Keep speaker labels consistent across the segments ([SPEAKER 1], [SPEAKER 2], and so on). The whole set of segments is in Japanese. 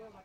[SPEAKER 1] Good luck.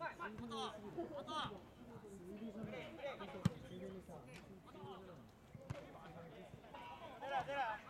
[SPEAKER 1] 出ろ出ろ